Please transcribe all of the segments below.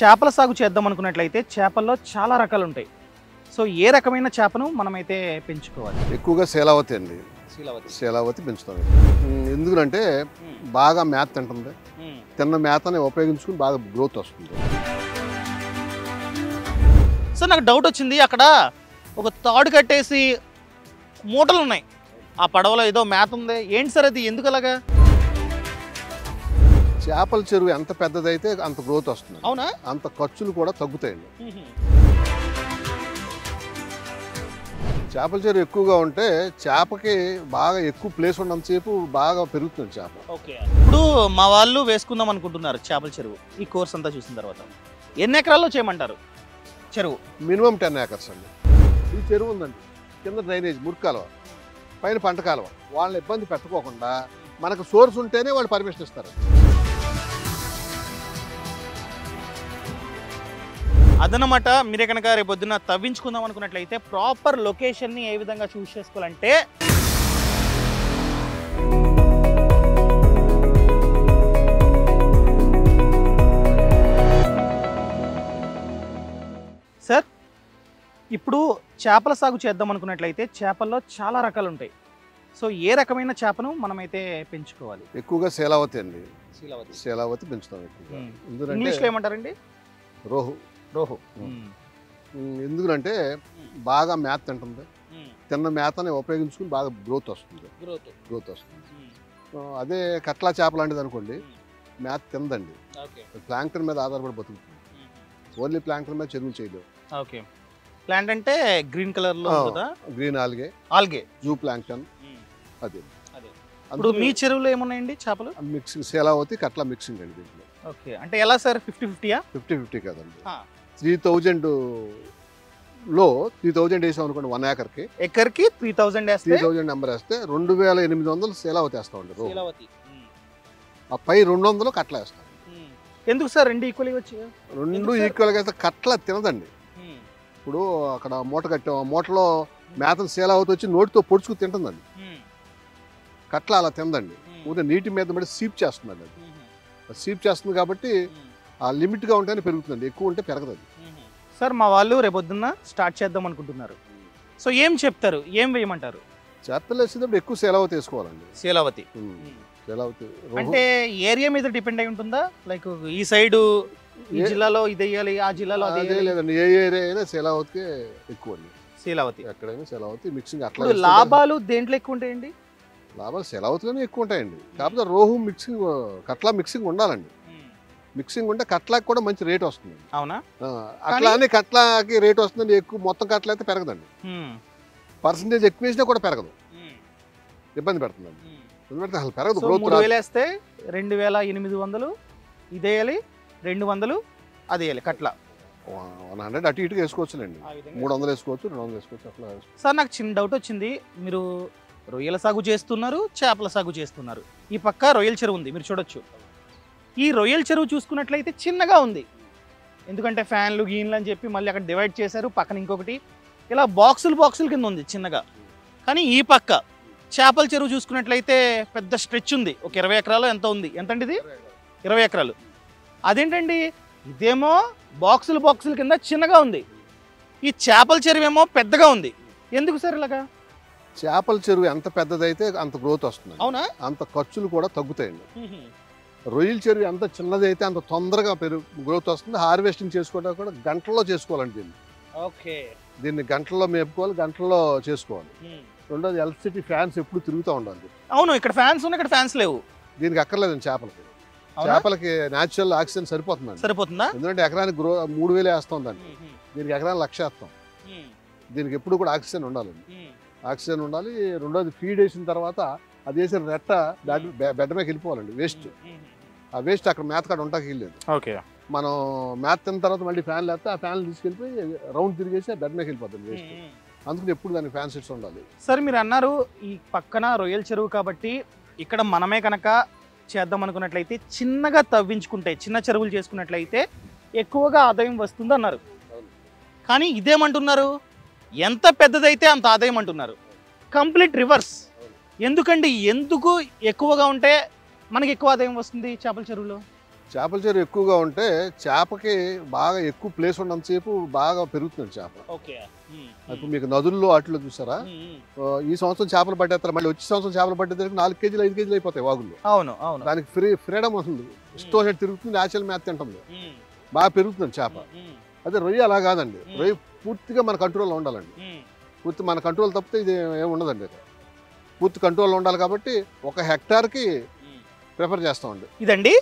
చేపల సాగు చేద్దాం అనుకున్నట్లయితే చేపల్లో చాలా రకాలు ఉంటాయి. సో ఏ రకమైన చేపను మనమైతే పెంచుకోవాలి? ఎక్కువగా శీలావతి అండి. శీలవతి. శీలావతి పెంచుతాం. ఎందుకంటే బాగా మేత తింటుంది తిన్న మేతని ఉపయోగించుకుని బాగా గ్రోత్ వస్తుంది. సో నాకు డౌట్ వచ్చింది. అక్కడ ఒక తాడు కట్టేసి మూటలు ఉన్నాయి ఆ పడవలో ఏదో మేత ఉంది. ఏంటి సార్ అది? ఎందుకు అలాగా? చేపల చెరువు ఎంత పెద్దదైతే అంత గ్రోత్ వస్తుంది. అవునా? అంత ఖర్చులు కూడా తగ్గుతాయండి. చేపల చెరువు ఎక్కువగా ఉంటే చేపకి బాగా ఎక్కువ ప్లేస్ ఉన్నంతసేపు బాగా పెరుగుతుంది చేప. ఇప్పుడు మా వాళ్ళు వేసుకుందాం అనుకుంటున్నారు చేపల చెరువు. ఈ కోర్స్ అంతా చూసిన తర్వాత. ఎన్ని ఎకరాల్లో చేయమంటారు? చెరువు. మినిమం టెన్ ఏకర్స్ అండి. ఈ చెరువు ఉందండి. కింద డ్రైనేజ్ మురికి కాలువ. పైన పంట కాలువ. వాళ్ళని ఇబ్బంది పెట్టుకోకుండా మనకు సోర్స్ ఉంటేనే వాళ్ళు పర్మిషన్ ఇస్తారు. అదనమాట మీరే కనుక రేపు పొద్దున్న తవ్వించుకుందాం అనుకున్నట్లయితే ప్రాపర్ లొకేషన్ని ఏ విధంగా చూస్ చేసుకోవాలంటే సార్ ఇప్పుడు చేపల సాగు చేద్దాం అనుకున్నట్లయితే చేపల్లో చాలా రకాలు ఉంటాయి సో ఏ రకమైన చేపను మనమైతే పెంచుకోవాలి? ఎక్కువగా శీలావతి అండి. శీలావతి. పెంచుతాం ఎక్కువగా. ఎందుకంటే ఏమంటారండి? రోహు. రోహు. ఎందుకంటే బాగా మేత తింటుంది తిన్న మేతని ఉపయోగించుకుని బాగా గ్రోత్ వస్తుంది. గ్రోత్. వస్తుంది. అదే కట్లా చేప లాంటిది అనుకోండి మేత తిందండి ప్లాంక్టన్ మీద ఆధారపడి బతుకుతుంది ఓన్లీ ప్లాంక్టన్ మీద చెరువులు చేయలేవు. ఓకే. ప్లాంట్ అంటే గ్రీన్ కలర్లో green algae. Algae. Zooplankton. అది. ఇప్పుడు మీ చెరువులో ఏమున్నాయండి చేపలు? మిక్సింగ్ శీలావతి కట్ల మిక్సింగ్ అండి దీంట్లో. ఓకే. అంటే ఎలా సార్? ఫిఫ్టీ ఫిఫ్టీయా? ఫిఫ్టీ ఫిఫ్టీ కదండి. త్రీ థౌజండ్లో త్రీ థౌజండ్ వేసాం అనుకోండి వన్ ఏకర్కి ఎకర్కి త్రీ థౌజండ్ త్రీ వేస్తే థౌజండ్ నెంబర్ వేస్తే రెండు వేల ఎనిమిది వందలు వేస్తామండి రోజు శీలావతి. ఆ పై రెండు వందలు కట్ల వేస్తాం. ఎందుకు సార్ రెండు ఈక్వల్ వచ్చి రెండు? ఈక్వల్గా అయితే కట్ల తినదండి. ఇప్పుడు అక్కడ మూట కట్టాం ఆ మూటలో మేతను శీలావతి వచ్చి నోటితో పొడుచుకు తింటుందండి. కట్ల అలా తినదండి. ఊరికే నీటి మీద పడి సీప్ చేస్తుందండి అది సీప్ చేస్తుంది కాబట్టి ఆ లిమిట్గా ఉంటేనే పెరుగుతుందండి. ఎక్కువ ఉంటే పెరగదు అది సార్ మా వాళ్ళు రేపొద్దున్న స్టార్ట్ చేద్దాం అనుకుంటున్నారు. సో ఏం చెప్తారు? ఏం వేయమంటారు? చేపలు వేసేటప్పుడు ఎక్కువ శీలావతి వేసుకోవాలండి శీలావతి ఉమ్. శీలావతి అంటే ఏరియా మీద డిపెండ్ అయి ఉంటుందా? లైక్ ఈ సైడ్ ఈ జిల్లాలో ఇది వేయాలి ఆ జిల్లాలో అది లేదండి ఏ ఏరియా అయినా శీలావతికే ఎక్కువ అండి శీలావతి ఎక్కడైనా శీలావతి మిక్సింగ్ అట్లా లాభాలు దేంట్లో ఎక్కువ ఉంటాయండి? లాభాలు శీలావతిలోనే ఎక్కువ ఉంటాయండి. కాకపోతే రోహు మిక్సింగ్ కట్లా మిక్సింగ్ ఉండాలండి. మిక్సింగ్ ఉంటే కట్లాకి కూడా మంచి రేట్ వస్తుంది. అవునా? అట్లా అని కట్లాకి రేట్ వస్తుందండి. ఎక్కువ మొత్తం కట్ల అయితే పెరగదండి. పర్సంటేజ్ ఎక్కువ వేసినా కూడా పెరగదు. ఇబ్బంది పెడుతుందండి. ఇబ్బంది పెడితే అసలు పెరగదు. మూడు వేలు వేస్తే రెండు వేల ఎనిమిది వందలు ఇదేయాలి రెండు వందలు అది వేయాలి కట్ల. వన్ హండ్రెడ్ అటు ఇటుగా వేసుకోవచ్చులేండి. మూడు వందలు వేసుకోవచ్చు రెండు వందలు వేసుకోవచ్చు అట్లా. సార్ నాకు చిన్న డౌట్ వచ్చింది. మీరు రొయ్యల సాగు చేస్తున్నారు చేపల సాగు చేస్తున్నారు. ఈ పక్క రొయ్యల చెరువు ఉంది మీరు చూడొచ్చు. ఈ రొయ్యల చెరువు చూసుకున్నట్లయితే చిన్నగా ఉంది. ఎందుకంటే ఫ్యాన్లు గీన్లు అని చెప్పి మళ్ళీ అక్కడ డివైడ్ చేశారు. పక్కన ఇంకొకటి. ఇలా బాక్సులు బాక్సుల కింద ఉంది చిన్నగా. కానీ ఈ పక్క చేపల చెరువు చూసుకున్నట్లయితే పెద్ద స్ట్రెచ్ ఉంది. ఒక ఇరవై ఎకరాలు ఎంత ఉంది? ఎంతండి ఇది? ఇరవై ఎకరాలు. అదేంటండి? ఇదేమో బాక్సులు బాక్సుల కింద చిన్నగా ఉంది. ఈ చేపల చెరువు ఏమో పెద్దగా ఉంది. ఎందుకు సార్ ఇలాగా? చేపల చెరువు ఎంత పెద్దదైతే అంత గ్రోత్ వస్తుంది. అవునా? అంత ఖర్చులు కూడా తగ్గుతాయండి. రొయ్యల చెరువు ఎంత చిన్నదైతే అంత తొందరగా పెరుగు గ్రోత్ వస్తుంది. హార్వెస్టింగ్ చేసుకోవడం కూడా గంటల్లో చేసుకోవాలండి దీన్ని. ఓకే. దీన్ని గంటల్లో మేపుకోవాలి గంటల్లో చేసుకోవాలి. రెండోది ఎలక్ట్రిసిటీ ఫ్యాన్స్ ఎప్పుడు తిరుగుతూ ఉండాలి. అవును ఇక్కడ ఫ్యాన్స్ ఉన్నాయి ఇక్కడ ఫ్యాన్స్ లేవు. దీనికి అక్కర్లేదండి చేపలకి? చేపలకి న్యాచురల్ ఆక్సిజన్ సరిపోతుందండి. సరిపోతుందా? ఎందుకంటే ఎకరానికి గ్రో మూడు వేలు వేస్తుందండి. దీనికి ఎకరానికి లక్ష వేస్తాం. దీనికి ఎప్పుడు కూడా ఆక్సిజన్ ఉండాలండి. ఆక్సిజన్ ఉండాలి. రెండోది ఫీడ్ వేసిన తర్వాత అది వేసిన రెట్ట బెడ్ బెడ్ మీద వెళ్ళిపోవాలండి వేస్ట్. ఆ వేస్ట్ అక్కడ మేత కాడ ఉంటాకి వెళ్ళలేదు ఓకే. మనం మేత తిన్న తర్వాత మళ్ళీ ఫ్యాన్ లేస్తే ఆ ఫ్యాన్ తీసుకెళ్ళిపోయి రౌండ్ తిరిగేసి ఆ బెడ్ మీద వెళ్ళిపోతుంది వేస్ట్. అందుకని ఎప్పుడు దానికి ఫ్యాన్ సెట్స్ ఉండాలి. సార్ మీరు అన్నారు ఈ పక్కన రొయ్యల చెరువు కాబట్టి ఇక్కడ మనమే కనుక చేద్దాం అనుకున్నట్లయితే చిన్నగా తవ్వించుకుంటే చిన్న చెరువులు చేసుకున్నట్లయితే ఎక్కువగా ఆదాయం వస్తుంది అన్నారు. కానీ ఇదేమంటున్నారు? ఎంత పెద్దదైతే అంత ఆదాయం అంటున్నారు. Complete reverse. ఎందుకండి ఎందుకు ఎక్కువగా ఉంటే మనకి ఎక్కువ ఆదాయం వస్తుంది చేపల చెరువులో? చేపల చెరువు ఎక్కువగా ఉంటే చేపకి బాగా ఎక్కువ ప్లేస్ ఉన్నంతసేపు బాగా పెరుగుతుంది చేప. ఓకే. ఇప్పుడు మీకు నదుల్లో వాటిలో చూసారా? ఈ సంవత్సరం చేపలు పట్టేస్తారు మళ్ళీ వచ్చే సంవత్సరం చేపలు పట్టేసరికి నాలుగు కేజీలు ఐదు కేజీలు అయిపోతాయి వాగుల్లో. అవును అవును. దానికి ఫ్రీ ఫ్రీడమ్ ఉంటుంది ఇష్టం తిరుగుతుంది న్యాచురల్ మ్యాథ్ తింటుంది బాగా పెరుగుతుంది చేప. అదే రొయ్య అలా కాదండి. రొయ్య పూర్తిగా మన కంట్రోల్లో ఉండాలండి. పూర్తి మన కంట్రోల్ తప్పితే ఇది ఏమి ఉండదండి. పూర్తి కంట్రోల్లో ఉండాలి కాబట్టి ఒక హెక్టార్కి ప్రిఫర్ చేస్తామండి. ఇదండి?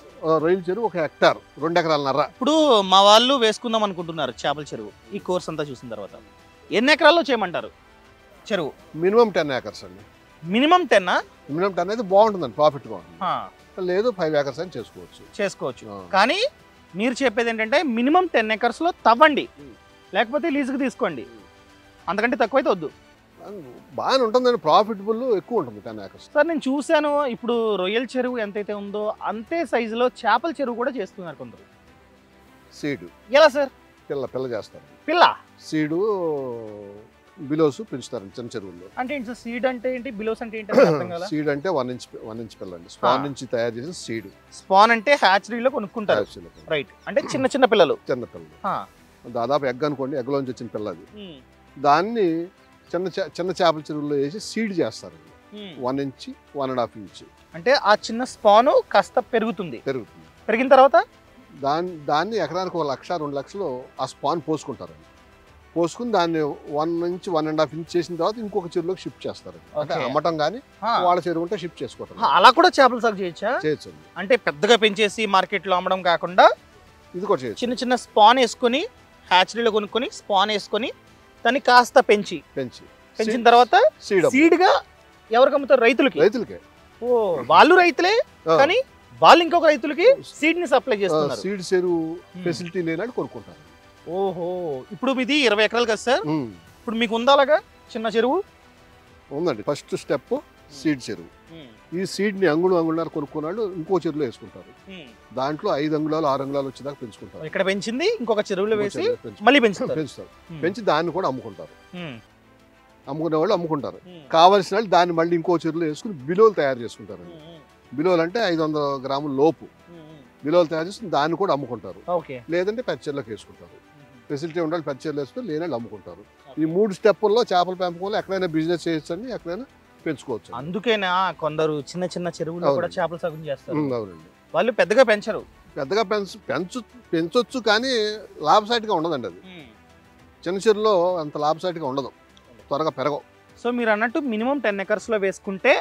రొయ్యల చెరువు ఒక హెక్టార్ రెండు ఎకరాలన్నర ఇప్పుడు మా వాళ్ళు వేసుకుందాం అనుకుంటున్నారు చేపల చెరువు. ఈ కోర్స్ అంతా చూసిన తర్వాత. ఎన్ని ఎకరాల్లో చేయమంటారు? చెరువు. మినిమం టెన్ ఏకర్స్ అండి. మినిమం టెన్ మినిమం టెన్ అయితే బాగుంటుందండి ప్రాఫిట్గా ఉంటుంది. లేదు ఫైవ్ ఏకర్స్ అని చేసుకోవచ్చు. చేసుకోవచ్చు. కానీ మీరు చెప్పేది ఏంటంటే మినిమం టెన్ ఎకర్స్లో తవ్వండి. లేకపోతే లీజుకి తీసుకోండి. అంతకంటే తక్కువైతే వద్దు. బాగానే ఉంటుందండి. ప్రాఫిటబుల్ ఎక్కువ ఉంటుంది టెన్ ఏకర్స్ సార్ నేను చూశాను. ఇప్పుడు రొయ్యల చెరువు ఎంతైతే ఉందో అంతే సైజులో చేపల చెరువు కూడా చేస్తున్నారు కొందరు. సీడ్ ఎలా సార్? పిల్ల పిల్ల చేస్తారు. పిల్ల? సీడు బిలోస్ పెంచుతారండి చిన్న చెరువుల్లో. అంటే ఏంటి సార్ సీడ్ అంటే ఏంటి? బిలోస్ అంటే ఏంటి సీడ్ అంటే వన్ ఇంచ్ వన్ ఇంచ్ పిల్ల అండి. స్పాన్. నుంచి తయారు చేసిన సీడ్ స్పాన్ అంటే హ్యాచరీలో కొనుక్కుంటారు. రైట్ అంటే చిన్న చిన్న పిల్లలు. చిన్న పిల్లలు. దాదాపు ఎగ్ అనుకోండి ఎగ్లోంచి వచ్చిన పిల్ల అది. దాన్ని చిన్న చిన్న చేపల చెరువుల్లో వేసి సీడ్ చేస్తారు. One inch one and half inch అంటే ఆ చిన్న స్పాను కాస్త పెరుగుతుంది. పెరుగుతుంది. పెరిగిన తర్వాత? దాన్ని దాన్ని ఎకరానికి ఒక లక్ష రెండు లక్షలు ఆ స్పాన్ పోసుకుంటారండి పోసుకుని దాన్ని one inch one and half inch చేసిన తర్వాత ఇంకొక చెరువులోకి షిఫ్ట్ చేస్తారు. అంటే. అమ్మటం కానీ వాళ్ళ చెరువు ఉంటే షిఫ్ట్ చేసుకోవటం. ఆ, అలా కూడా చేపలు సాగు చేయొచ్చా? చేయొచ్చు అంటే పెద్దగా పెంచేసి మార్కెట్లో అమ్మడం కాకుండా ఇది కూడా చేయొచ్చు. చిన్న చిన్న స్పాన్ వేసుకొని హ్యాచరీలో కొనుక్కొని స్పాన్ వేసుకొని దాన్ని కాస్త పెంచి. పెంచి. పెంచిన తర్వాత సీడ్గా ఎవరికి అమ్ముతారు రైతులకి. రైతులకే. ఓ వాళ్ళు రైతులే కానీ వాళ్ళు ఇంకొక రైతులకి సీడ్ని సప్లై ఆ, చేస్తున్నారు. సీడ్ చెరువు. ఫెసిలిటీ లేనట్టు కొనుక్కుంటారు. ఓహో ఇప్పుడు మీది ఇరవై ఎకరాలు కదా సార్. ఇప్పుడు మీకు ఉందా అలాగా చిన్న చెరువు? ఉందండి. ఫస్ట్ స్టెప్ సీడ్ చెరువు. ఈ సీడ్ని అంగుళం అంగుళాలు కొనుక్కున్నాడు ఇంకో చెరువులో వేసుకుంటారు. దాంట్లో ఐదు అంగుళాలు ఆరు అంగుళాలు వచ్చేదాకా పెంచుకుంటారు. ఇక్కడ పెంచింది ఇంకొక చెరువులో వేసి మళ్ళీ పెంచుతారు. పెంచుతారు. పెంచి దాన్ని కూడా అమ్ముకుంటారు. అమ్ముకునే వాళ్ళు అమ్ముకుంటారు. కావాల్సిన వాళ్ళు దాన్ని మళ్ళీ ఇంకో చెరువులో వేసుకుని బిలోలు తయారు చేసుకుంటారు. బిలోలు అంటే ఐదు వందల గ్రాముల లోపు. బిలోలు తయారు చేసుకుని దాన్ని కూడా అమ్ముకుంటారు. లేదంటే పెద్ద చెరువులోకి వేసుకుంటారు. ఫెసిలిటీ ఉండాలి పెద్ద చెరువులు వేసుకుని లేని వాళ్ళు అమ్ముకుంటారు. ఈ మూడు స్టెప్పుల్లో చేపల పెంపకంలో ఎక్కడైనా బిజినెస్ చేయొచ్చు అండి ఎక్కడైనా? పెంచుకోవచ్చు. అందుకేనా? కొందరు చిన్న చిన్న చెరువులు కూడా. చేపల సాగు చేస్తారు. అవునండి. వాళ్ళు పెద్దగా పెంచరు. పెద్దగా పెంచు పెంచు పెంచొచ్చు కానీ లాభసాటిగా ఉండదండి అది. చిన్న చెరువులో అంత లాభసాటిగా ఉండదు. త్వరగా పెరగవు. సో మీరు అన్నట్టు మినిమం టెన్ ఎకర్స్లో వేసుకుంటే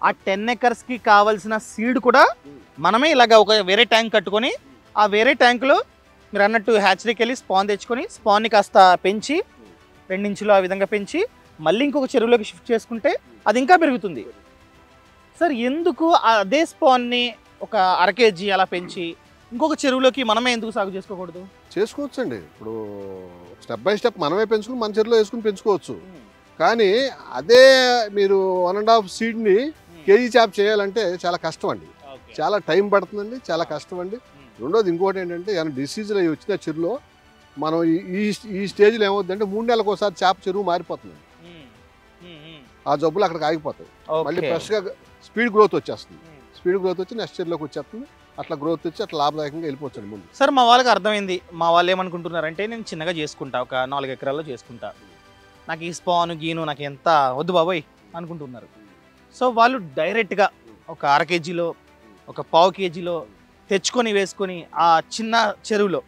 ఆ టెన్ ఎకర్స్కి కావాల్సిన సీడ్ కూడా మనమే ఇలాగ ఒక వేరే ట్యాంక్ కట్టుకొని ఆ వేరే ట్యాంకులో మీరు అన్నట్టు హ్యాచరీకి వెళ్ళి స్పాన్ తెచ్చుకొని స్పాన్ని కాస్త పెంచి రెండించులు ఆ విధంగా పెంచి మళ్ళీ ఇంకొక చెరువులోకి షిఫ్ట్ చేసుకుంటే అది ఇంకా పెరుగుతుంది. సార్ ఎందుకు అదే స్పాన్ని ఒక అర కేజీ అలా పెంచి ఇంకొక చెరువులోకి మనమే ఎందుకు సాగు చేసుకోకూడదు? చేసుకోవచ్చు అండి ఇప్పుడు స్టెప్ బై స్టెప్ మనమే పెంచుకుని మన చెరువులో వేసుకుని పెంచుకోవచ్చు. కానీ అదే మీరు వన్ అండ్ హాఫ్ సీడ్ని కేజీ చేప చేయాలంటే చాలా కష్టం అండి చాలా టైం పడుతుందండి చాలా కష్టం అండి రెండోది ఇంకోటి ఏంటంటే ఏమైనా డిసీజులు అవి వచ్చిన చెరువులో మనం ఈ- ఈ ఈ స్టేజ్లో ఏమవుతుందంటే మూడు నెలలకు ఒకసారి చేప చెరువు మారిపోతుంది ఆ జబ్బులు అక్కడికి ఆగిపోతాయి. మళ్ళీ. ఫ్రెష్గా స్పీడ్ గ్రోత్ వచ్చేస్తుంది. స్పీడ్ గ్రోత్ వచ్చి నెక్స్ట్ ఇయర్లోకి వచ్చేస్తుంది. అట్లా గ్రోత్ వచ్చి అట్లా లాభదాయకంగా వెళ్ళిపోవచ్చు ముందు. సార్ మా వాళ్ళకి అర్థమైంది. మా వాళ్ళు ఏమనుకుంటున్నారంటే నేను చిన్నగా చేసుకుంటా ఒక నాలుగు ఎకరాల్లో చేసుకుంటా. నాకు ఈ స్పాన్ గీను నాకు ఎంత వద్దు బాబోయ్ అనుకుంటున్నారు. సో వాళ్ళు డైరెక్ట్గా ఒక అర కేజీలో ఒక పావు కేజీలో తెచ్చుకొని వేసుకొని ఆ చిన్న చెరువులో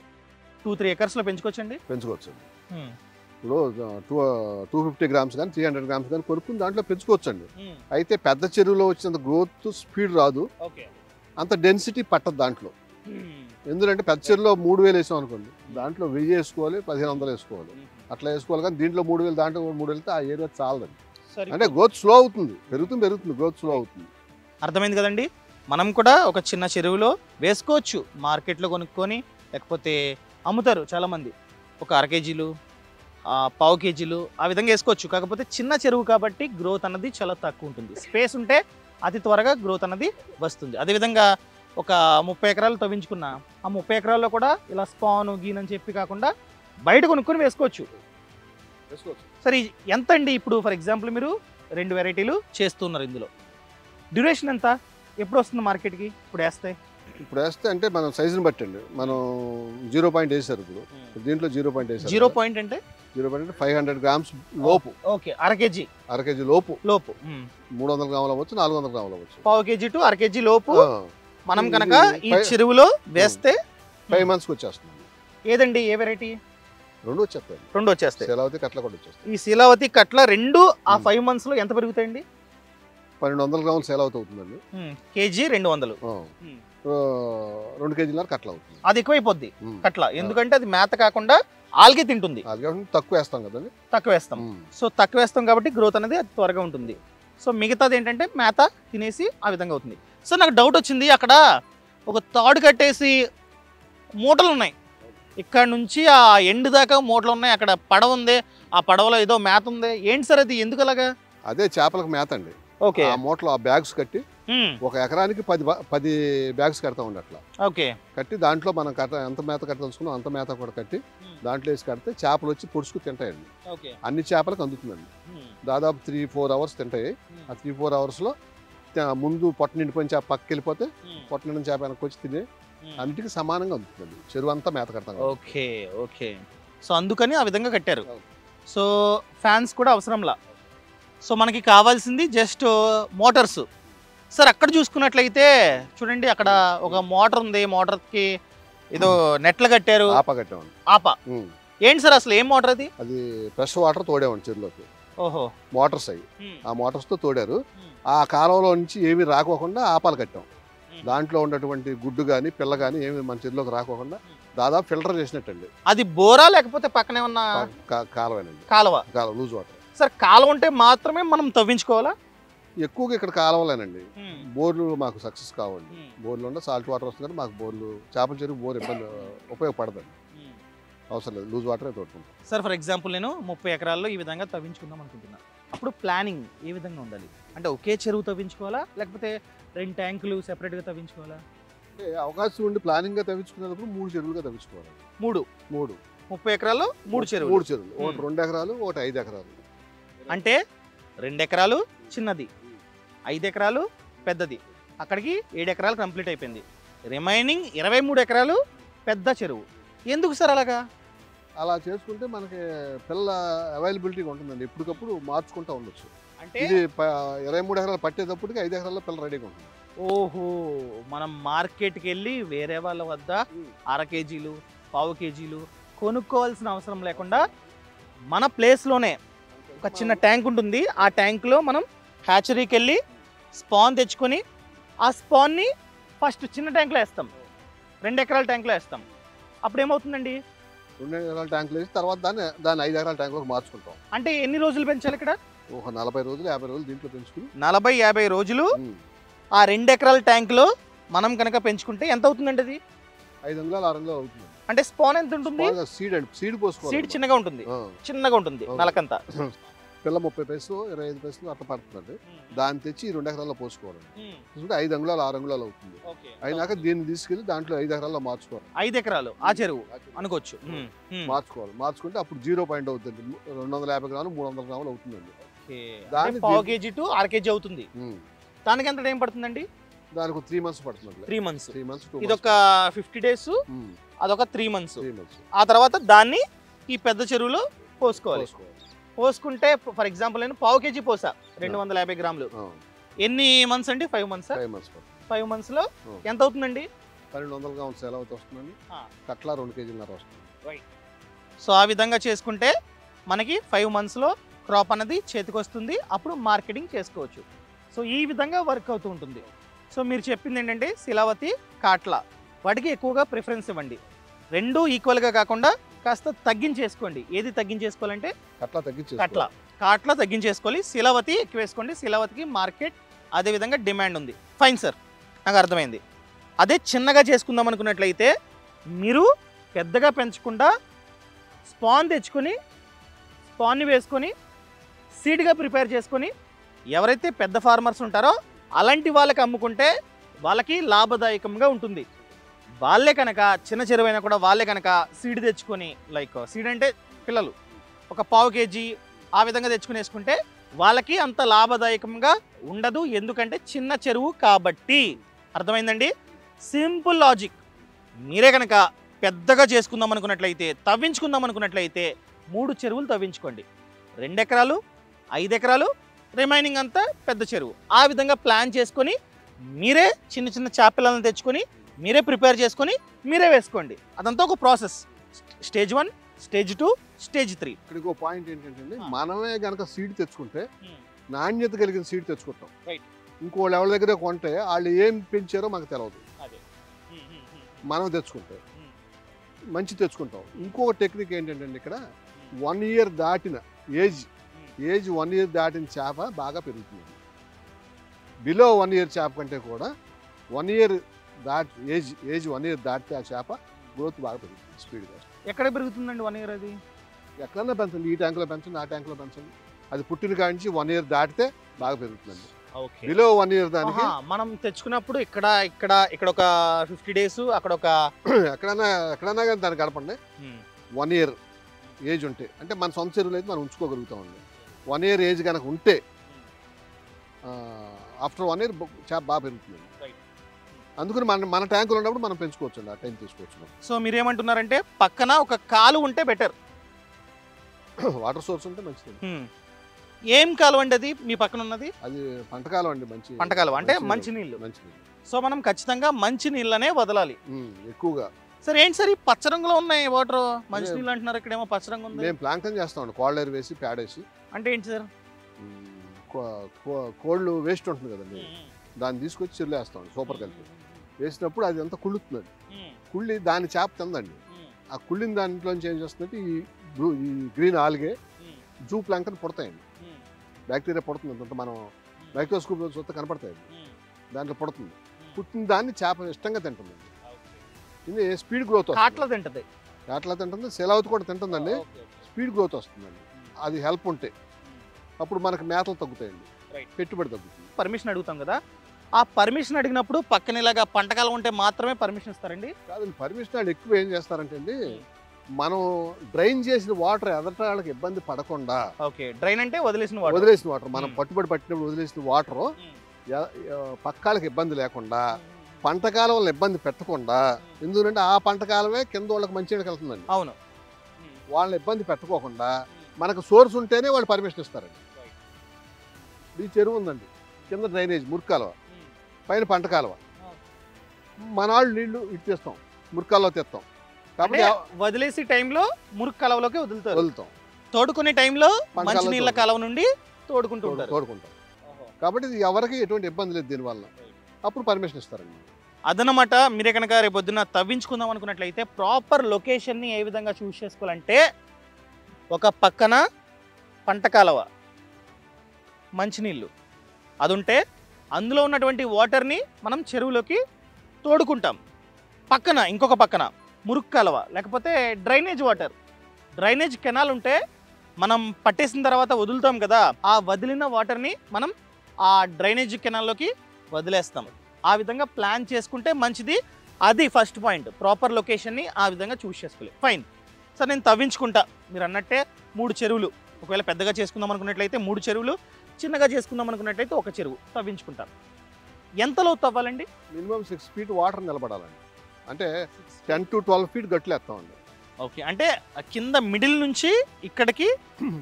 టూ త్రీ ఎకర్స్లో పెంచుకోవచ్చండి? పెంచుకోవచ్చు. ఇప్పుడు టూ టూ ఫిఫ్టీ గ్రామ్స్ కానీ త్రీ హండ్రెడ్ గ్రామ్స్ కానీ కొనుక్కుని దాంట్లో పెంచుకోవచ్చు అండి అయితే పెద్ద చెరువులో వచ్చినంత గ్రోత్ స్పీడ్ రాదు. అంత డెన్సిటీ పట్టదు దాంట్లో. ఎందుకంటే పెద్ద చెరువులో మూడు వేలు వేసాం అనుకోండి. దాంట్లో వెయ్యి వేసుకోవాలి పదిహేను వందలు వేసుకోవాలి. అట్లా వేసుకోవాలి కానీ దీంట్లో మూడు వేలు దాంట్లో మూడు వెళ్తే ఆ ఏరియా చాలదండి. అంటే గ్రోత్ స్లో అవుతుంది. పెరుగుతుంది పెరుగుతుంది గ్రోత్ స్లో అవుతుంది. అర్థమైంది కదండి? మనం కూడా ఒక చిన్న చెరువులో వేసుకోవచ్చు మార్కెట్లో కొనుక్కొని లేకపోతే అమ్ముతారు చాలామంది. ఒక అర కేజీలు పావు కేజీలు ఆ విధంగా వేసుకోవచ్చు. కాకపోతే చిన్న చెరువు కాబట్టి గ్రోత్ అన్నది చాలా తక్కువ ఉంటుంది. స్పేస్ ఉంటే అతి త్వరగా గ్రోత్ అన్నది వస్తుంది. అదేవిధంగా ఒక ముప్పై ఎకరాలు తవ్వించుకున్న ఆ ముప్పై ఎకరాల్లో కూడా ఇలా స్పాను గీన్ అని చెప్పి కాకుండా బయట కొనుక్కొని వేసుకోవచ్చు. వేసుకోవచ్చు. సరే ఎంత అండి ఇప్పుడు ఫర్ ఎగ్జాంపుల్ మీరు రెండు వెరైటీలు చేస్తున్నారు ఇందులో. డ్యూరేషన్ ఎంత? ఎప్పుడు వస్తుంది మార్కెట్కి? ఇప్పుడు వేస్తే? ఇప్పుడు వేస్తే అంటే మనం సైజుని బట్టి అండి. మనం జీరో పాయింట్ వేసారు ఇప్పుడు. దీంట్లో జీరో పాయింట్ వేసారు జీరో పాయింట్ అంటే? Zero point five hundred grams లోపు. ఓకే అర కేజీ. అర కేజీ లోపు. లోపు. మూడు వందల గ్రాములు అవ్వచ్చు నాలుగు వందల గ్రాములు అవ్వచ్చు. పావు కేజీ టు అర కేజీ లోపు. మనం కనుక ఈ చెరువులో వేస్తే ఫైవ్ మంత్స్కి వచ్చేస్తుంది. ఏదండి? ఏ వెరైటీ రెండు వచ్చేస్తాయి. రెండు వచ్చేస్తాయి. శీలావతి కట్ల కూడా వచ్చేస్తాయి. ఈ శీలావతి కట్ల రెండు ఆ. ఫైవ్ మంత్స్లో ఎంత పెరుగుతాయండి? పన్నెండు వందల గ్రాములు శీలావతి అవుతుందండి. కేజీ రెండు వందలు. రెండు కేజీలన్నర కట్ల అవుతుంది. అది ఎక్కువైపోద్ది. కట్ల. ఎందుకంటే అది మేత కాకుండా ఆల్గే తింటుంది. తక్కువ వేస్తాం కదండి. తక్కువ వేస్తాం. సో తక్కువ వేస్తాం కాబట్టి గ్రోత్ అనేది త్వరగా ఉంటుంది. సో మిగతాది ఏంటంటే మేత తినేసి ఆ విధంగా అవుతుంది. సో నాకు డౌట్ వచ్చింది అక్కడ ఒక తాడు కట్టేసి మూటలు ఉన్నాయి. ఇక్కడ నుంచి ఆ ఎండ్ దాకా మూటలు ఉన్నాయి అక్కడ పడవ ఉంది ఆ పడవలో ఏదో మేత ఉంది. ఏంటి సార్ అది? ఎందుకు అలాగా? అదే చేపలకు మేత అండి. ఓకే. ఆ మూటలో ఆ బ్యాగ్స్ కట్టి ఒక ఎకరానికి పది పది బ్యాగ్స్ కడతామండి అట్లా. ఓకే. కట్టి దాంట్లో మనం కట్ట ఎంత మేత కట్టదలుచుకున్నాం అంత మేత కూడా కట్టి దాంట్లో వేసి కడితే చేపలు వచ్చి పొడుచుకు తింటాయండి. అన్ని చేపలకు అందుతుందండి. దాదాపు త్రీ ఫోర్ అవర్స్ తింటాయి. ఆ త్రీ ఫోర్ అవర్స్లో ముందు పొట్ట నిండిపోయిన చేప పక్కకి వెళ్ళిపోతే పొట్ట నిండిన చేప వెనక్కి వచ్చి తినే అన్నిటికీ సమానంగా అందుతుందండి. చెరువు అంతా మేత కడతాం. Okay okay. సో అందుకని ఆ విధంగా కట్టారు. సో ఫ్యాన్స్ కూడా అవసరంలా. సో మనకి కావాల్సింది జస్ట్ మోటార్స్. సార్ అక్కడ చూసుకున్నట్లయితే చూడండి అక్కడ ఒక మోటార్ ఉంది. మోటార్కి ఏదో నెట్లు కట్టారు. ఆప కట్టామండి. ఆప. ఏంటి సార్ అసలు ఏం మోటార్ అది? అది ఫ్రెష్ వాటర్ తోడామండి చెరువులోకి ఓహో. మోటార్స్ అయ్యి ఆ మోటార్స్తో తోడారు. ఆ కాలువలో నుంచి ఏమీ రాకోకుండా ఆపాలు కట్టాం. దాంట్లో ఉన్నటువంటి గుడ్డు కానీ పిల్ల కానీ ఏమి మన చెరువులోకి రాకోకుండా దాదాపు ఫిల్టర్ చేసినట్టండి. అది బోరా లేకపోతే పక్కనే ఉన్న కా- కాలువేనండి. కాలువ? కాలువ లూజ్ వాటర్. సార్ కాలువ ఉంటే మాత్రమే మనం తవ్వించుకోవాలా? ఎక్కువగా ఇక్కడ కాలువలేనండి. బోర్లు మాకు సక్సెస్ కావండి. బోర్లు ఉంటే సాల్ట్ వాటర్ వస్తుంది కానీ మాకు బోర్లు చేపల చెరువు బోర్ ఇబ్బంది ఉపయోగపడదండి. అవసరం లేదు. లూజ్ వాటరే తోడుకుంటాం. సార్ ఫర్ ఎగ్జాంపుల్ నేను ముప్పై ఎకరాల్లో ఈ విధంగా తవ్వించుకుందాం అనుకుంటున్నా. అప్పుడు ప్లానింగ్ ఏ విధంగా ఉండాలి? అంటే ఒకే చెరువు తవ్వించుకోవాలా? లేకపోతే రెండు ట్యాంకులు సెపరేట్గా తవ్వించుకోవాలా? అంటే అవకాశం ఉండి ప్లానింగ్గా తవ్వించుకునేటప్పుడు మూడు చెరువులుగా తవ్వించుకోవాలి. మూడు? మూడు. ముప్పై ఎకరాల్లో మూడు చెరువులు. మూడు చెరువులు. ఒకటి. రెండు ఎకరాలు ఒకటి ఐదు ఎకరాలు. అంటే రెండు ఎకరాలు చిన్నది. ఐదు ఎకరాలు పెద్దది. అక్కడికి ఏడు ఎకరాలు కంప్లీట్ అయిపోయింది. రిమైనింగ్ ఇరవై మూడు ఎకరాలు పెద్ద చెరువు. ఎందుకు సార్ అలాగా? అలా చేసుకుంటే మనకి పిల్ల అవైలబిలిటీ ఉంటుందండి. ఎప్పటికప్పుడు మార్చుకుంటూ ఉండొచ్చు. అంటే ఇది ఇరవై మూడు ఎకరాలు పట్టేటప్పటికి ఐదు ఎకరాల్లో పిల్ల రెడీగా ఉంటుంది. ఓహో! మనం మార్కెట్కి వెళ్ళి వేరే వాళ్ళ వద్ద అర కేజీలు పావు కేజీలు కొనుక్కోవాల్సిన అవసరం లేకుండా మన ప్లేస్లోనే ఒక చిన్న ట్యాంక్ ఉంటుంది. ఆ ట్యాంక్లో మనం హ్యాచరీకి వెళ్ళి స్పాన్ తెచ్చుకొని ఆ స్పాన్ని ఫస్ట్ చిన్న ట్యాంక్లో వేస్తాం. రెండు ఎకరాల ట్యాంక్లో వేస్తాం. అప్పుడు ఏమవుతుందండి? రెండు ఎకరాల ట్యాంకులు వేసి తర్వాత దాన్ని దాన్ని ఐదు ఎకరాల ట్యాంకులకు మార్చుకుంటాం. అంటే ఎన్ని రోజులు పెంచాలి ఇక్కడ? ఒక నలభై రోజులు యాభై రోజులు దీంట్లో పెంచుకుని. నలభై యాభై రోజులు ఆ రెండు ఎకరాల ట్యాంక్లో మనం కనుక పెంచుకుంటే ఎంత అవుతుందండి అది? ఐదు అంగుళాలు ఆరు అంగుళాలు అవుతుంది. అంటే స్పాన్ ఎంత ఉంటుంది? సీడ్ సీడ్ పోసుకోవాలి సీడ్ చిన్నగా ఉంటుంది. చిన్నగా ఉంటుంది. నలకంతా. పిల్ల ముప్పై పైసలు ఇరవై ఐదు పైసలు అట్లా పడుతుందండి. దాన్ని తెచ్చి ఈ రెండు ఎకరాల్లో పోసుకోవాలండి తీసుకుంటే ఐదు అంగుళాలు ఆరు అంగుళాలు అవుతుంది. అయినాక దీన్ని తీసుకెళ్ళి దాంట్లో ఐదు ఎకరాల్లో మార్చుకోవాలి ఐదు ఎకరాలు ఆ చెరువు అనుకోవచ్చు. మార్చుకోవాలి. మార్చుకుంటే అప్పుడు జీరో పాయింట్ అవుతుంది రెండు వందల యాభై గ్రాములు మూడు వందల గ్రాములు అవుతుందండి. అంటే పావు కేజీ టు అర కేజీ అవుతుంది. దానికి ఎంత టైం పడుతుందండి? దానికి త్రీ మంత్స్ పడుతుంది త్రీ మంత్స్. త్రీ మంత్స్ ఇదొక ఫిఫ్టీ డేస్ అదొక త్రీ మంత్స్. ఆ తర్వాత దాన్ని ఈ పెద్ద చెరువులో పోసుకోవాలి. పోసుకోవాలి. పోసుకుంటే ఫర్ ఎగ్జాంపుల్ నేను పావు కేజీ పోసా రెండు వందల యాభై గ్రాములు. ఎన్ని మంత్స్ అండి? Five months? ఫైవ్ మంత్స్ పడుతుంది. ఫైవ్ మంత్స్లో. ఎంత అవుతుందండి? పన్నెండు వందల వస్తుందండి. కట్ల రెండు కేజీలన్నర వస్తుంది. సో ఆ విధంగా చేసుకుంటే మనకి ఫైవ్ మంత్స్లో క్రాప్ అనేది చేతికి వస్తుంది. అప్పుడు మార్కెటింగ్ చేసుకోవచ్చు. సో ఈ విధంగా వర్క్ అవుతూ ఉంటుంది. సో మీరు చెప్పింది ఏంటంటే శిలావతి కాట్ల. వాటికి ఎక్కువగా ప్రిఫరెన్స్ ఇవ్వండి. రెండు ఈక్వల్గా కాకుండా కాస్త తగ్గించేసుకోండి. ఏది తగ్గించేసుకోవాలంటే? కట్ల తగ్గించి కట్ల. కాట్ల తగ్గించేసుకోవాలి. శిలావతి ఎక్కువ వేసుకోండి. శిలావతికి మార్కెట్ అదేవిధంగా డిమాండ్ ఉంది. Fine sir. నాకు అర్థమైంది. అదే చిన్నగా చేసుకుందాం అనుకున్నట్లయితే మీరు పెద్దగా పెంచకుండా స్పాన్ తెచ్చుకొని స్పాన్ని వేసుకొని సీడ్గా ప్రిపేర్ చేసుకొని ఎవరైతే పెద్ద ఫార్మర్స్ ఉంటారో అలాంటి వాళ్ళకి అమ్ముకుంటే వాళ్ళకి లాభదాయకంగా ఉంటుంది. వాళ్ళే కనుక చిన్న చెరువైనా కూడా వాళ్ళే కనుక సీడ్ తెచ్చుకొని లైక్ సీడ్ అంటే పిల్లలు. ఒక పావు కేజీ ఆ విధంగా తెచ్చుకుని వేసుకుంటే వాళ్ళకి అంత లాభదాయకంగా ఉండదు. ఎందుకంటే చిన్న చెరువు కాబట్టి. అర్థమైందండి? Simple logic. మీరే కనుక పెద్దగా చేసుకుందాం అనుకున్నట్లయితే తవ్వించుకుందాం అనుకున్నట్లయితే మూడు చెరువులు తవ్వించుకోండి. రెండు ఎకరాలు ఐదు ఎకరాలు రిమైనింగ్ అంతా పెద్ద చెరువు. ఆ విధంగా ప్లాన్ చేసుకొని మీరే చిన్న చిన్న చేపలను తెచ్చుకొని మీరే ప్రిపేర్ చేసుకొని మీరే వేసుకోండి. అదంతా ఒక process. Stage one stage two stage three. ఇక్కడికి ఒక పాయింట్ ఏంటంటే. మనమే గనక సీడ్ తెచ్చుకుంటే నాణ్యత కలిగిన సీడ్ తెచ్చుకుంటాం. ఇంకోళ్ళు ఎవరి దగ్గర కొంటే వాళ్ళు ఏం పెంచారో మాకు తెలియదు మనం తెచ్చుకుంటే. మంచి తెచ్చుకుంటాం. ఇంకొక టెక్నిక్ ఏంటంటే ఇక్కడ వన్ ఇయర్ దాటిన ఏజ్ ఏజ్ వన్ ఇయర్ దాటిన చేప బాగా పెరుగుతుంది. బిలో వన్ ఇయర్ చేప కంటే కూడా వన్ ఇయర్ దాటి ఏజ్ ఏజ్ వన్ ఇయర్ దాటితే ఆ చేప గ్రోత్ బాగా పెరుగుతుంది స్పీడ్గా. ఎక్కడ పెరుగుతుందండి వన్ ఇయర్ అది? ఎక్కడన్నా పెంచండి ఈ ట్యాంకులో పెంచండి ఆ ట్యాంకులో పెంచండి. అది పుట్టిన కాడి నుంచి వన్ ఇయర్ దాటితే బాగా పెరుగుతుందండి. బిలో వన్ ఇయర్ దానికి మనం తెచ్చుకున్నప్పుడు ఇక్కడ ఇక్కడ ఇక్కడ ఒక ఫిఫ్టీ డేస్ అక్కడ ఒక ఎక్కడన్నా ఎక్కడన్నా కానీ దాన్ని గడపండి. వన్ ఇయర్ ఏజ్ ఉంటే అంటే మన సొంత చెరువులు అయితే మనం ఉంచుకోగలుగుతామండి. వన్ ఇయర్ ఏజ్ కనుక ఉంటే ఆఫ్టర్ వన్ ఇయర్ చేప బాగా పెరుగుతుంది. అందుకని మన మన ట్యాంకులు ఉన్నప్పుడు మనం పెంచుకోవచ్చు అండి ఆ టైం తీసుకోవచ్చు సో మీరేమంటున్నారంటే పక్కన ఒక కాలు ఉంటే బెటర్. వాటర్ సోర్స్ ఉంటే మంచిది ఏం కాలువ అండి అది? మీ పక్కన ఉన్నది? అది పంటకాలం అండి మంచి పంట కాలువ అంటే మంచి నీళ్ళు మంచి నీళ్ళు. సో మనం ఖచ్చితంగా మంచి నీళ్ళనే వదలాలి. ఎక్కువగా. సరే ఏంటి సార్ ఈ పచ్చ రంగులో ఉన్నాయి వాటర్? మంచి నీళ్ళు అంటున్నారు ఇక్కడేమో పచ్చ రంగు ఉంది. మేము ప్లాంక్టన్ చేస్తామండి కోళ్ళేరు వేసి ప్యాడేసి అంటే ఏంటి సార్? కోళ్ళు వేస్ట్ ఉంటుంది కదండి. దాన్ని తీసుకొచ్చి చెల్లు వేస్తాం సూపర్ కలిపి. వేసినప్పుడు అది అంతా కుళ్ళుతుందండి కుళ్ళి దాని చేప తిందండి. ఆ కుళ్ళిన దాంట్లోంచి ఏం చేస్తుందంటే ఈ బ్లూ ఈ గ్రీన్ ఆల్గే జూ ప్లాంక్టన్ పుడతాయండి. బ్యాక్టీరియా పుడుతుంది అంత మనం మైక్రోస్కోప్ చూస్తే కనపడతాయి దాంట్లో పుడుతుంది. పుట్టిన దాన్ని చేప ఇష్టంగా తింటుందండి. ఇది స్పీడ్ గ్రోత్ వస్తుంది? తింటది. అట్లా తింటుంది సెలవుతు కూడా తింటుందండి. స్పీడ్ గ్రోత్ వస్తుందండి. అది హెల్ప్ ఉంటే. అప్పుడు మనకు మేతలు తగ్గుతాయండి. పెట్టుబడి తగ్గుతుంది. పర్మిషన్ అడుగుతాం కదా? ఆ పర్మిషన్ అడిగినప్పుడు పక్కన ఇలాగా పంటకాలం ఉంటే మాత్రమే పర్మిషన్ ఇస్తారండి? కాదండి పర్మిషన్ వాళ్ళు ఎక్కువ ఏం చేస్తారంటే అండి మనం డ్రైన్ చేసిన వాటర్ ఎదట వాళ్ళకి ఇబ్బంది పడకుండా ఓకే డ్రైన్ అంటే వదిలేసిన వాటర్. వదిలేసిన వాటర్. మనం. పట్టుబడి పట్టినప్పుడు వదిలేసిన వాటర్ పక్కాళ్ళకి ఇబ్బంది లేకుండా పంట కాలంలో ఇబ్బంది పెట్టకుండా ఎందుకంటే ఆ పంట కాలమే కింద వాళ్ళకి మంచిగా వెళ్తుందండి అవును. వాళ్ళని ఇబ్బంది పెట్టుకోకుండా మనకు సోర్స్ ఉంటేనే వాళ్ళు పర్మిషన్ ఇస్తారండి. ఈ చెరువు ఉందండి కింద డ్రైనేజ్ మురికాలువ పైన పంట కాలువ. మన వాళ్ళు నీళ్ళు ఇటు తెస్తాం మురికాల్లో తెస్తాం కాబట్టి వదిలేసి టైంలో మురుగు కాలువలోకి వదులుతారు. వదులుతాం. తోడుకునే టైంలో మంచి నీళ్ళ. కాలువ నుండి తోడుకుంటూ. తోడుకుంటాం కాబట్టి ఎవరికి ఎటువంటి ఇబ్బంది లేదు దీనివల్ల. అప్పుడు పర్మిషన్ ఇస్తారండి. అదనమాట మీరే కనుక రేపు పొద్దున్న తవ్వించుకుందాం అనుకున్నట్లయితే ప్రాపర్ లొకేషన్ని ఏ విధంగా చూస్ చేసుకోవాలంటే ఒక పక్కన పంట కాలువ మంచినీళ్ళు. అది ఉంటే అందులో ఉన్నటువంటి వాటర్ని మనం చెరువులోకి తోడుకుంటాం. పక్కన ఇంకొక పక్కన మురుక్ కాలువ లేకపోతే డ్రైనేజ్ వాటర్. డ్రైనేజ్ కెనాల్ ఉంటే మనం పట్టేసిన తర్వాత వదులుతాం కదా ఆ వదిలిన వాటర్ని మనం ఆ డ్రైనేజ్ కెనాల్లోకి వదిలేస్తాం. ఆ విధంగా ప్లాన్ చేసుకుంటే మంచిది. అది ఫస్ట్ పాయింట్. ప్రాపర్ లొకేషన్ని ఆ విధంగా చూస్ చేసుకోలేదు ఫైన్. సార్ నేను తవ్వించుకుంటా. మీరు అన్నట్టే మూడు చెరువులు. ఒకవేళ పెద్దగా చేసుకుందాం అనుకున్నట్లయితే మూడు చెరువులు చిన్నగా చేసుకుందాం అనుకున్నట్లయితే ఒక చెరువు తవ్వించుకుంటా ఎంతలో తవ్వాలండి? మినిమం సిక్స్ ఫీట్ వాటర్ నిలబడాలండి. అంటే టెన్ టు ట్వెల్వ్ ఫీట్ గట్లు వేస్తామండి ఓకే. అంటే కింద మిడిల్ నుంచి ఇక్కడికి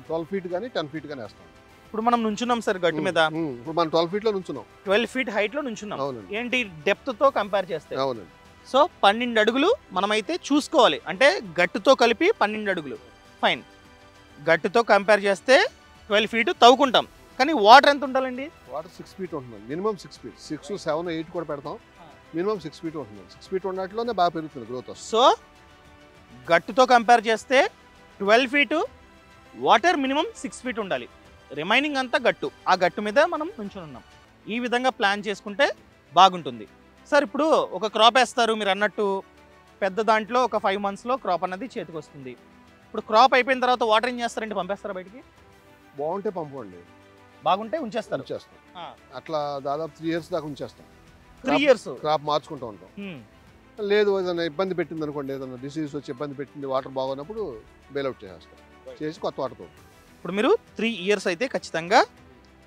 ట్వెల్వ్ ఫీట్ కానీ టెన్ ఫీట్ కానీ వేస్తాం. ఇప్పుడు మనం నుంచున్నాం సార్ గట్టు మీద. ఇప్పుడు మనం ట్వెల్వ్ ఫీట్లో నుంచున్నాం. ట్వెల్వ్ ఫీట్ హైట్లో నుంచున్నాం. అవునండి. ఏంటి? డెప్త్తో కంపేర్ చేస్తే. అవునండి. సో పన్నెండు అడుగులు మనమైతే చూసుకోవాలి. అంటే గట్టుతో కలిపి పన్నెండు అడుగులు. ఫైన్ గట్టుతో కంపేర్ చేస్తే ట్వెల్వ్ ఫీట్ తవ్వుకుంటాం. కానీ వాటర్ ఎంత ఉండాలండి? వాటర్ సిక్స్ ఫీట్ ఉంటుందండి. Minimum six feet six seven eight కూడా పెడతాం. మినిమం సిక్స్ ఫీట్ ఉంటుంది సిక్స్ ఫీట్ ఉన్నట్లోనే బాగా పెరుగుతుంది గ్రోత్ సో గట్టుతో కంపేర్ చేస్తే twelve feet water minimum six feet ఉండాలి. రిమైనింగ్ అంతా గట్టు. ఆ గట్టు మీద మనం నుంచుని ఉన్నాం. ఈ విధంగా ప్లాన్ చేసుకుంటే బాగుంటుంది. సార్ ఇప్పుడు ఒక క్రాప్ వేస్తారు. మీరు అన్నట్టు పెద్ద దాంట్లో ఒక ఫైవ్ మంత్స్లో క్రాప్ అన్నది చేతికి వస్తుంది ఇప్పుడు క్రాప్ అయిపోయిన తర్వాత వాటర్ ఏం చేస్తారంటే పంపేస్తారా బయటికి? బాగుంటే పంపండి. బాగుంటే ఉంచేస్తారు. ఉంచేస్తాం. అట్లా దాదాపు త్రీ ఇయర్స్ దాకా ఉంచేస్తాం. త్రీ ఇయర్స్ క్రాప్ మార్చుకుంటూ ఉంటాం. లేదు ఏదైనా ఇబ్బంది పెట్టింది అనుకోండి ఏదైనా డిసీజ్ వచ్చి ఇబ్బంది పెట్టింది వాటర్ బాగున్నప్పుడు బెయిల్అవుట్ చేసేస్తాం. చేసి కొత్త వాటర్తో ఇప్పుడు మీరు త్రీ ఇయర్స్ అయితే ఖచ్చితంగా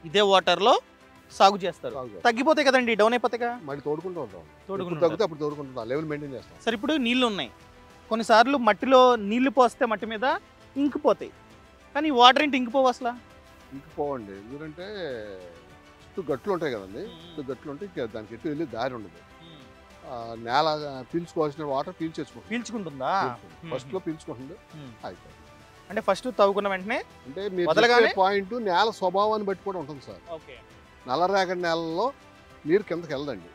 ఇదే వాటర్లో సాగు చేస్తారు. తగ్గిపోతాయి కదండి డౌన్ అయిపోతాయిగా మళ్ళీ తోడుకుంటూ ఉంటాం. తోడుకుంటూ తగ్గితే అప్పుడు తోడుకుంటుంటాం లెవెల్ మెయింటైన్ చేస్తాం. సరే ఇప్పుడు నీళ్ళు ఉన్నాయి. కొన్నిసార్లు మట్టిలో నీళ్ళు పోస్తే మట్టి మీద ఇంకిపోతాయి. కానీ వాటర్ ఏంటి ఇంకిపోవు అసలు? ఇంక పోవండి. ఎందుకంటే చుట్టూ గట్లు ఉంటాయి కదండి. చుట్టూ గట్లు ఉంటే ఇంక దానికి ఎటు వెళ్ళి దారి ఉండదు. ఆ, నేల పీల్చుకోవాల్సిన వాటర్ పీల్చేసుకుంటుంది పీల్చుకుంటుందా? ఫస్ట్లో పీల్చుకుంటుంది. అయిపోతుంది అంటే ఫస్ట్ తవ్వుకున్న వెంటనే అంటే మీరు వదలగానే? పాయింట్ నేల స్వభావాన్ని బట్టి కూడా ఉంటుంది సార్. ఓకే. నల్లరేగడి నేలలో నీరు కిందకి వెళ్ళదండి.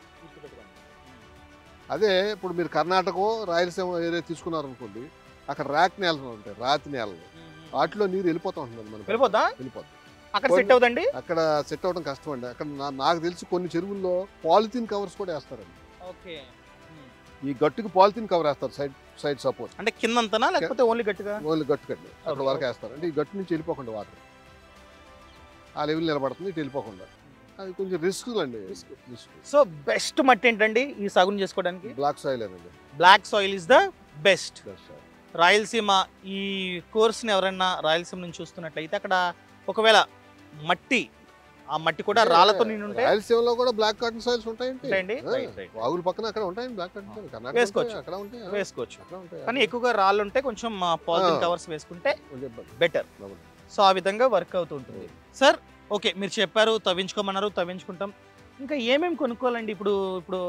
అదే ఇప్పుడు మీరు కర్ణాటక రాయలసీమ ఏరియా తీసుకున్నారనుకోండి అక్కడ ర్యాక్ నేలలు ఉంటాయి రాతి నేలలు. వాటిలో నీరు వెళ్ళిపోతూ ఉంటుంది మనకి. వెళ్ళిపోద్దా? వెళ్ళిపోతుంది అక్కడ సెట్ అవుదండి అక్కడ సెట్ అవ్వడం కష్టం అండి అక్కడ నాకు తెలిసి కొన్ని చెరువుల్లో పాలిథిన్ కవర్స్ కూడా వేస్తారండి. ఓకే. ఈ గట్టుకి పాలిథిన్ కవర్ వేస్తారు సైడ్ సైడ్ సపోర్ట్ అంటే కిందంతనా లేకపోతే ఓన్లీ గట్టిగా ఓన్లీ గట్టు కట్టి అక్కడ వరకు వేస్తారు. అంటే ఈ గట్టు నుంచి వెళ్ళిపోకుండా వాటర్. ఆ లెవెల్ నిలబడుతుంది ఇటు వెళ్ళిపోకుండా. అది కొంచెం రిస్క్. అండి సో బెస్ట్ మట్టి ఏంటండి ఈ సాగుని చేసుకోవడానికి? బ్లాక్ సాయిల్ అనేది black soil is the best. Rayalaseema ఈ కోర్స్ని ఎవరైనా రాయలసీమ నుంచి చూస్తున్నట్లయితే అక్కడ ఒకవేళ మట్టి ఆ మట్టి కూడా రాళ్ళతో నిండి ఉంటే రాయలసీమలో కూడా బ్లాక్ కాటన్ సాయిల్స్ ఉంటాయండి. వాగుల పక్కన అక్కడ ఉంటాయండి బ్లాక్ కాటన్ సాయిల్ వేసుకోవచ్చు. ఉంటాయి, అక్కడ ఉంటాయి వేసుకోవచ్చు ఉంటాయి కానీ ఎక్కువగా రాళ్ళు ఉంటే కొంచెం పాలిథిన్ ఆ. కవర్స్ వేసుకుంటే. బెటర్. సో ఆ విధంగా వర్క్ అవుతూ ఉంటుంది సార్ ఓకే మీరు చెప్పారు తవ్వించుకోమన్నారు తవ్వించుకుంటాం ఇంకా ఏమేమి కొనుక్కోవాలండి ఇప్పుడు ఇప్పుడు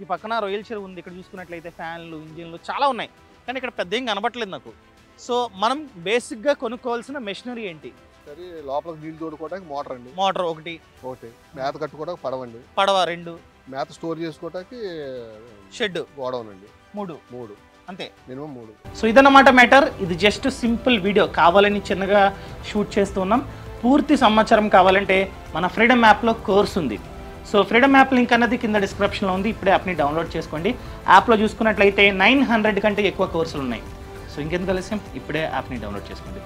ఈ పక్కన రొయ్యల చెరువు ఉంది ఇక్కడ చూసుకున్నట్లయితే ఫ్యాన్లు ఇంజిన్లు చాలా ఉన్నాయి కానీ ఇక్కడ పెద్ద ఏం కనబట్టలేదు నాకు సో మనం బేసిక్గా కొనుక్కోవాల్సిన మెషినరీ ఏంటి సరే లోపలికి నీళ్ళు తోడుకోవడానికి మోటార్ అండి. మోటార్ ఒకటి. ఒకటి. మేత కట్టుకోవడానికి పడవండి. పడవ రెండు. మేత స్టోర్ చేసుకోవడానికి షెడ్. గోడవనండి మూడు. మూడు. అంతే. మినిమం మూడు. సో ఇదన్నమాట మ్యాటర్. ఇది జస్ట్ సింపుల్ వీడియో. కావాలని చిన్నగా షూట్ చేస్తున్నాం పూర్తి సమాచారం కావాలంటే మన ఫ్రీడమ్ యాప్లో కోర్స్ ఉంది. సో ఫ్రీడమ్ యాప్ లింక్ అన్నది కింద డిస్క్రిప్షన్లో ఉంది. ఇప్పుడే యాప్ని డౌన్లోడ్ చేసుకోండి. యాప్లో చూసుకున్నట్లయితే నైన్ హండ్రెడ్ కంటే ఎక్కువ కోర్సులు ఉన్నాయి. సో ఇంకెందుకు కలిసి ఇప్పుడే యాప్ని డౌన్లోడ్ చేసుకోండి.